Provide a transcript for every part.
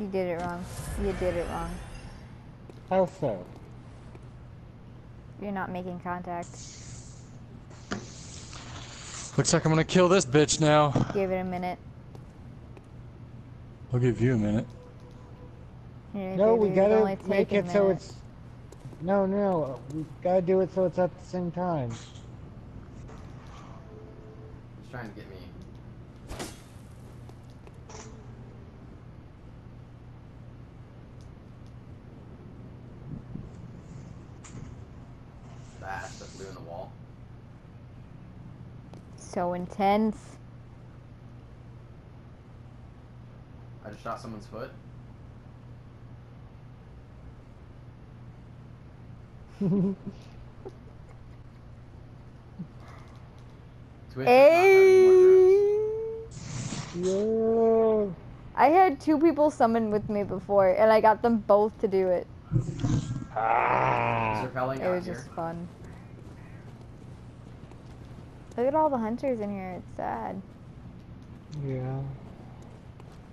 You did it wrong. You did it wrong. How so? You're not making contact. Looks like I'm gonna kill this bitch now. Give it a minute. I'll give you a minute. Yeah, No, we baby, it'll gotta make it so it's. No, no, we gotta do it so it's at the same time. He's trying to get me. The ash that flew in the wall. So intense. I just shot someone's foot. Twitch is not having more drones. Yeah. I had two people summon with me before, and I got them both to do it. Ah. It was just fun. Look at all the hunters in here. It's sad. Yeah.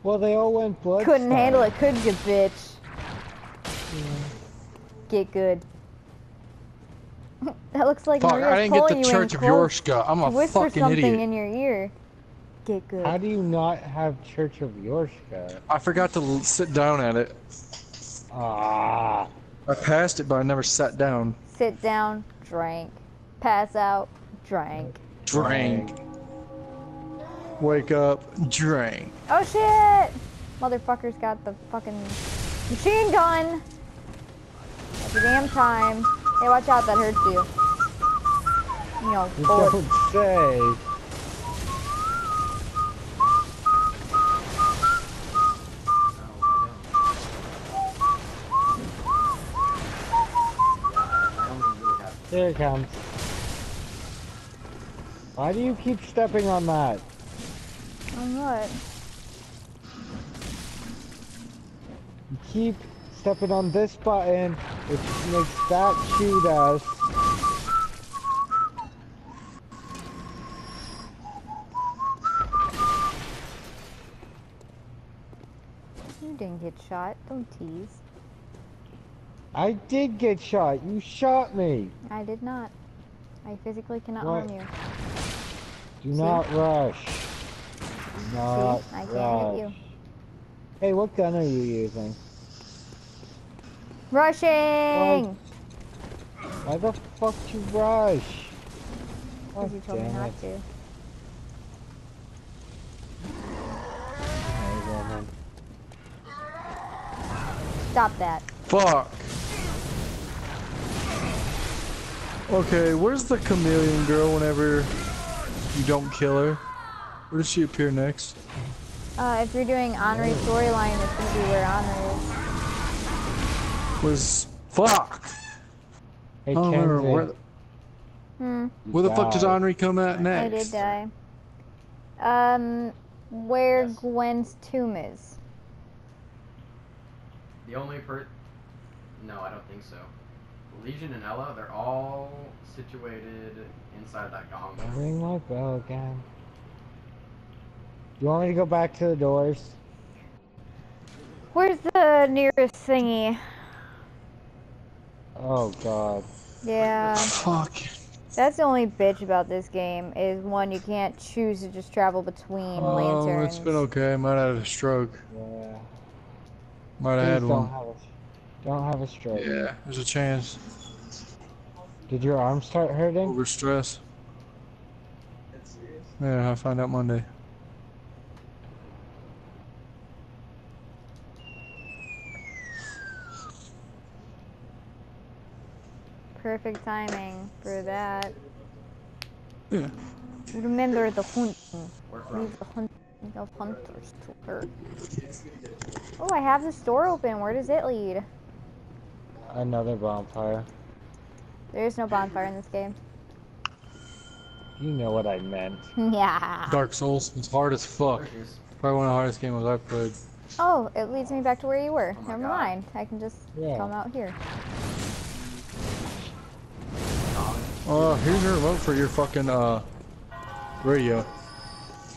Well, they all went blood. Couldn't handle it, could you, bitch? Get good. that looks like Fuck, Maria's I didn't get the Church of close Yorshka. I'm to a whisper fucking something idiot. in your ear. Get good. How do you not have Church of Yorshka? I forgot to sit down at it. Ah. I passed it, but I never sat down. Sit down, drank. Pass out, drank. Drank. Wake up, drank. Oh shit! Motherfucker's got the fucking machine gun! Every damn time. Hey, watch out, that hurts you. You know, You bullet. don't say. I don't. Yeah, I don't even really have. Here it comes. Why do you keep stepping on that? On what? You keep stepping on this button, which makes that shoot us. You didn't get shot. Don't tease. I did get shot. You shot me. I did not. I physically cannot What? harm you. Do not rush. Do not See? I can't rush. hit you. Hey, what gun are you using? Rushing! Why the fuck you rush? Because Oh, you told me not it. to. Stop that. Fuck. Okay, where's the chameleon girl whenever you don't kill her? Where does she appear next? Uh, if you're doing Anri's storyline, it's gonna be where Anri is. Was fuck. Hey, I don't remember Kenzie. where, the- Hmm. where the fuck does died. Anri come at next? I next? did die. Um, where Yes. Gwen's tomb is. The only per. No, I don't think so. Legion and Ella, they're all situated inside that gong. Ring my bell again. You want me to go back to the doors? Where's the nearest thingy? Oh god. Yeah, Fuck. that's the only bitch about this game is one you can't choose to just travel between Oh, lanterns. it's been okay. Might have had a stroke. Yeah. Might have had Please don't one. have a, don't have a stroke. Yeah, there's a chance. Did your arm start hurting? Over stress. Yeah, I'll find out Monday. Perfect timing for that. Yeah. Remember the hunting. Leave the hunting of hunters to her. Oh, I have this door open. Where does it lead? Another bonfire. There is no bonfire in this game. You know what I meant. yeah. Dark Souls. It's hard as fuck. There. Probably one of the hardest games I've played. Oh, it leads me back to where you were. Oh Never God. mind. I can just Yeah. come out here. Gong. Uh, here's your remote for your fucking, uh, radio.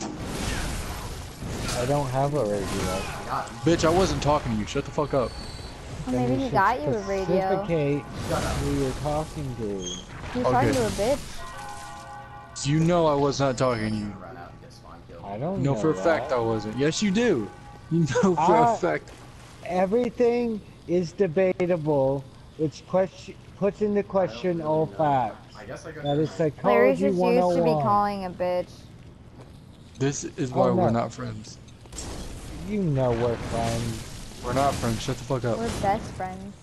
I I don't have a radio. I. Bitch, I wasn't talking to you. Shut the fuck up. Well, maybe you he got you a radio. Specificate who you're talking to. He was Okay. talking to a bitch. You know I was not talking to you. Run out and get spawn killed. I don't You know know for a fact I wasn't. Yes, you do. You know for Ah. a fact. Everything is debatable, which question puts into question really all know. facts. I guess I go That is through my- Larry's psychology just used to be calling a bitch. This is why Oh, we're not friends. You know we're friends. We're not friends. Shut the fuck up. We're best friends.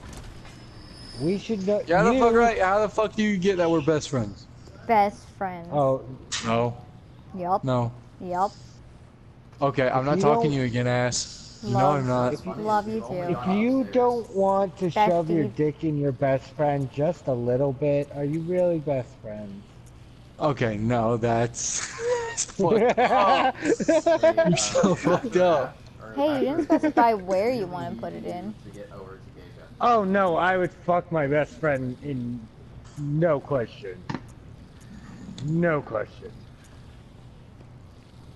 We should know. Yeah, the you- fuck right. How the fuck do you get that we're best friends? Best friends. Oh, No. Yup. No. Yup. Okay, I'm If not talking to you again, ass. You know I'm not. What's Love you too. if you don't want to shove your dick in your best friend just a little bit, are you really best friends? Okay, no, that's. fucked up. Hey, uh, You're so fucked up. Or Hey, you didn't specify where you want to put it in. To get over to Geisha. oh no, I would fuck my best friend in no question. No question.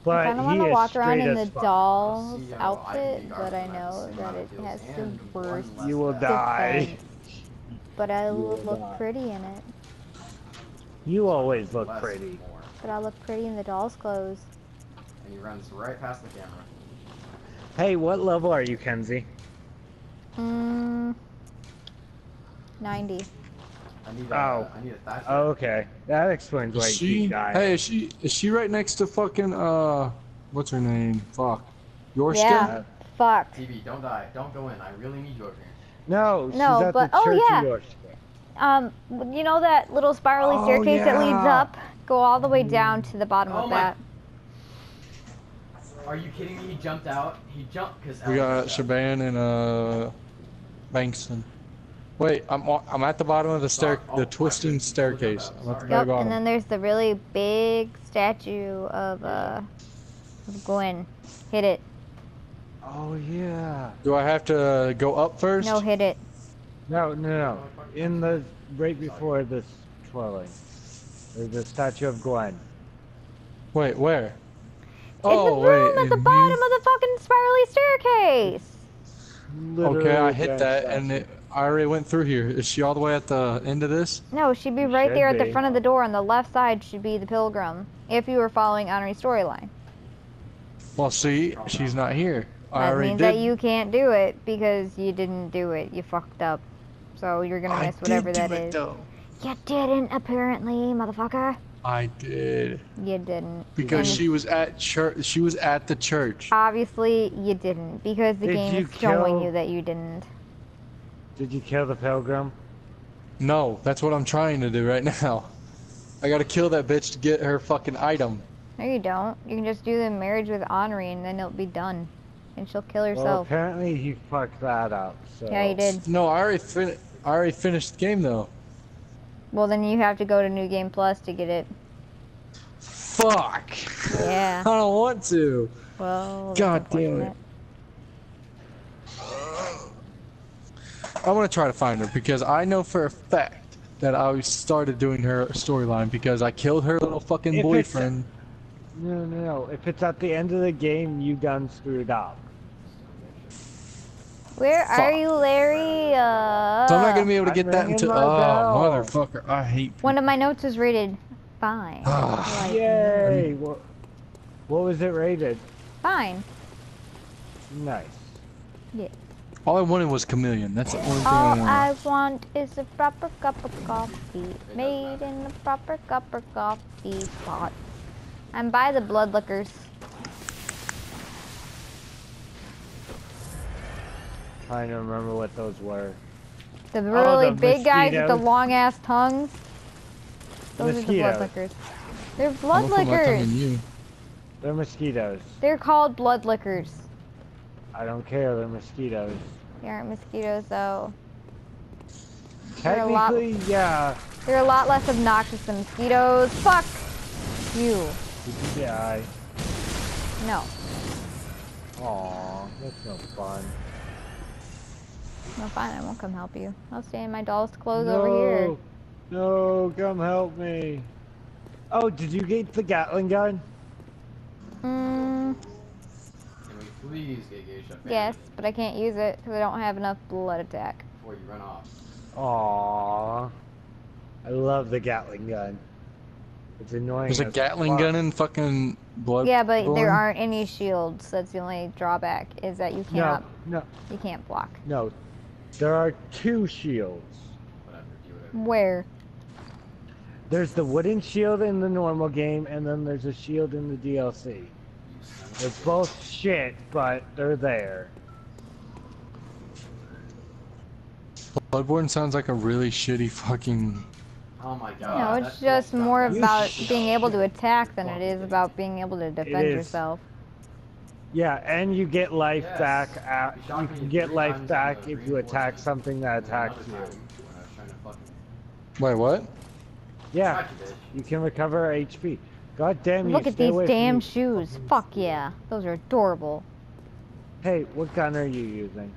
But I kind of want to walk around in the as fuck. doll's See I outfit, but I know that it has of the worst. You will die. defense. But I will will look die. pretty in it. You always look pretty. But I look pretty in the doll's clothes. And he runs right past the camera. Hey, what level are you, Kenzie? Mmm. 90. I need a, Oh. I need a Oh, okay. That explains why Is you she? keep dying. Hey, is she? Is she right next to fucking uh? What's her name? Fuck. Yorshka? Yeah. Fuck. TV, don't die. Don't go in. I really need you over. No, she's No, at but- the oh, church yeah. of Yorshka. Um, you know that little spirally Oh, staircase that leads up? Go all the way down to the bottom Oh of my- that. Are you kidding me? He jumped out. He jumped because We got Shaban and uh, Bankston. Wait, I'm I'm at the bottom of the stair, Oh, the twisting should- staircase. I'm at the very Yep, bottom. and then there's the really big statue of, uh, of Gwen. Hit it. Oh, yeah. Do I have to go up first? No, hit it. No, no, no. In the, right before this dwelling. There's a statue of Gwen. Wait, where? In oh the room wait, at the bottom you- of the fucking spirally staircase. Literally Okay, I hit that that, and it, I already went through here. Is she all the way at the end of this? No, she'd be right should there at the front of the door. On the left side should be the pilgrim. If you were following Anri's storyline. Well, see, she's not here. I That already means did. that you can't do it because you didn't do it. You fucked up. So you're gonna I miss whatever did that it, is. though. You didn't, apparently, motherfucker. I did You didn't. because And she was at church. She was at the church. Obviously, you didn't because the Did game you is showing you that you didn't. Did you kill the pilgrim? No, that's what I'm trying to do right now. I gotta kill that bitch to get her fucking item. No, you don't. You can just do the marriage with Anri and then it'll be done. And she'll kill Well, herself. apparently he fucked that up. So. yeah, you did. No, I already fin- I already finished the game though. Well, then you have to go to New Game Plus to get it. Fuck. Yeah. I don't want to. Well, God damn it. I want to try to find her because I know for a fact that I started doing her storyline because I killed her little fucking If boyfriend. No, no, no. If it's at the end of the game, you done screwed up. Where are you, Larry? Uh, So I'm not gonna be able to I'm get that ringing until. Oh, bell. motherfucker! I hate. One of my notes was rated fine. Ah. Like, Yay! What, what was it rated? Fine. Nice. Yeah. All I wanted was chameleon. That's the only thing I All wanted. I want is a proper cup of coffee, made in a proper cup of coffee pot. I'm by the bloodlickers. Trying to remember what those were. The oh, really the big guys with the long ass tongues. Those Mosquitoes. are the bloodlickers. They're I'm gonna put my tongue bloodlickers. They're mosquitoes. They're called bloodlickers. I don't care. They're mosquitoes. They aren't mosquitoes though. They're a lot- Technically, yeah. They're a lot less obnoxious than mosquitoes. Fuck you. Did you die? No. Aw, that's no fun. No, fine. I won't come help you. I'll stay in my doll's clothes over here. No, come help me. Oh, did you get the Gatling gun? Mm, Can we Please get geisha. Bam, Yes, but I can't use it because I don't have enough blood attack. Before you run off. Aww. I love the Gatling gun. It's annoying. There's a Gatling fuck. gun in fucking blood. Yeah, but there aren't any shields. That's the only drawback is that you No, no, you can't block. no. There are two shields. Whatever. Whatever. Where? There's the wooden shield in the normal game, and then there's a shield in the DLC. You son of a They're both shit, but they're there. Bloodborne sounds like a really shitty fucking. Oh my god. no, it's just more about being able to attack than it Fuck is it. about being able to defend is. yourself. Yeah, and you get life Yes. back. At, You shot you me can get life back if you attack something that and attacks you. time when I was trying to fucking Wait, what? Yeah, you can recover HP. God damn you! Look at these damn me. shoes. Fuck yeah. Those are adorable. Hey, what gun are you using?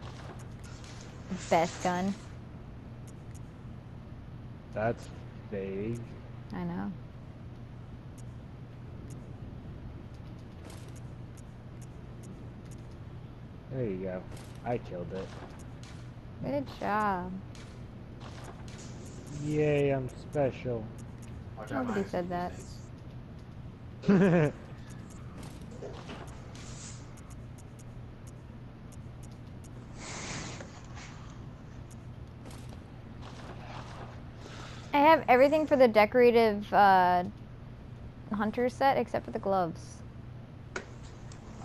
Best gun. That's vague. I know. There you go. I killed it. Good job. Yay, I'm special. Watch Nobody behind said that. I have everything for the decorative uh, hunter set except for the gloves.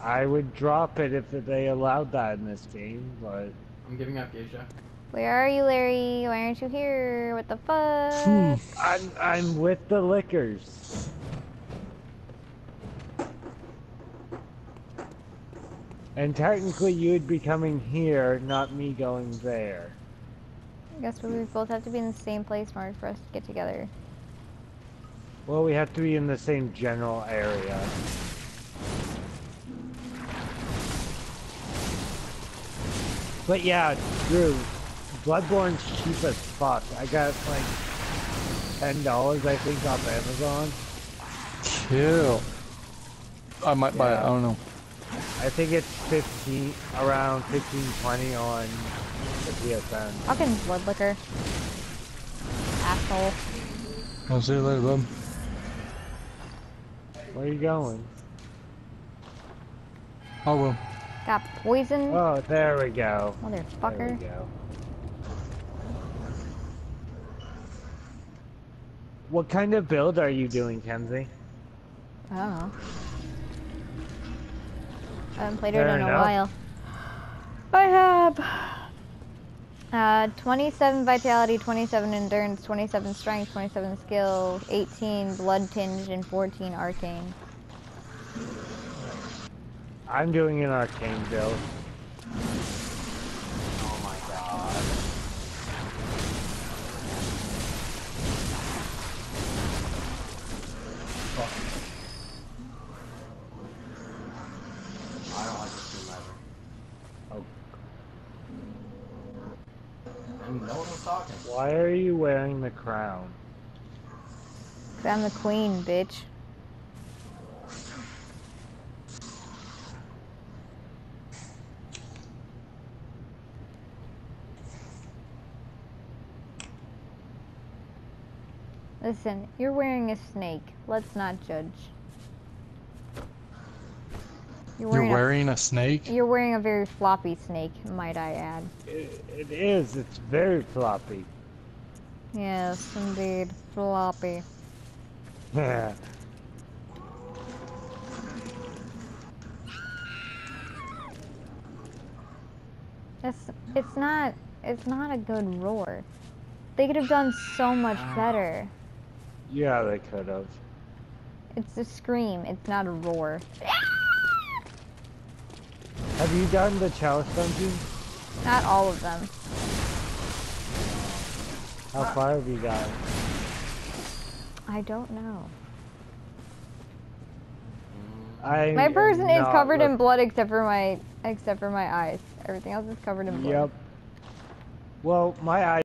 I would drop it if they allowed that in this game, but I'm giving up geisha. Where are you, Larry? Why aren't you here? What the fuck? I'm I'm with the lickers. And technically, you'd be coming here, not me going there. I guess we both have to be in the same place in order for us to get together. Well, we have to be in the same general area. But yeah, Drew, Bloodborne's cheap as fuck. I got like ten dollars, I think, off Amazon. Chill. I might buy it. I don't know. I think it's fifteen, around fifteen, twenty on the PSN. Fucking blood licker. Asshole. I'll see you later, bub. Where are you going? I will. Got poisoned, Oh, there we go. There we motherfucker. go. What kind of build are you doing, Kenzie? I don't know. I haven't played it in a while. I have. Uh, 27 vitality, 27 endurance, 27 strength, 27 skill, 18 blood tinge, and 14 arcane. I'm doing an arcane build. Oh my god. I don't like this game ever. Oh. And no one was talking. Why are you wearing the crown? 'Cause I'm the queen, bitch. Listen, you're wearing a snake. Let's not judge. You're You're wearing, wearing a snake? you're wearing a very floppy snake, might I add. It, it is. It's very floppy. Yes, indeed, floppy. Yeah. It's it's not it's not a good roar. They could have done so much ah. better. Yeah, they could have. It's a scream. It's not a roar. Have you done the chalice dungeon? Not all of them. How uh, far have you gotten? I don't know. I My person is covered in blood except for my except for my eyes. Everything else is covered in blood. Yep. Well, my eye